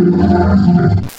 何だ?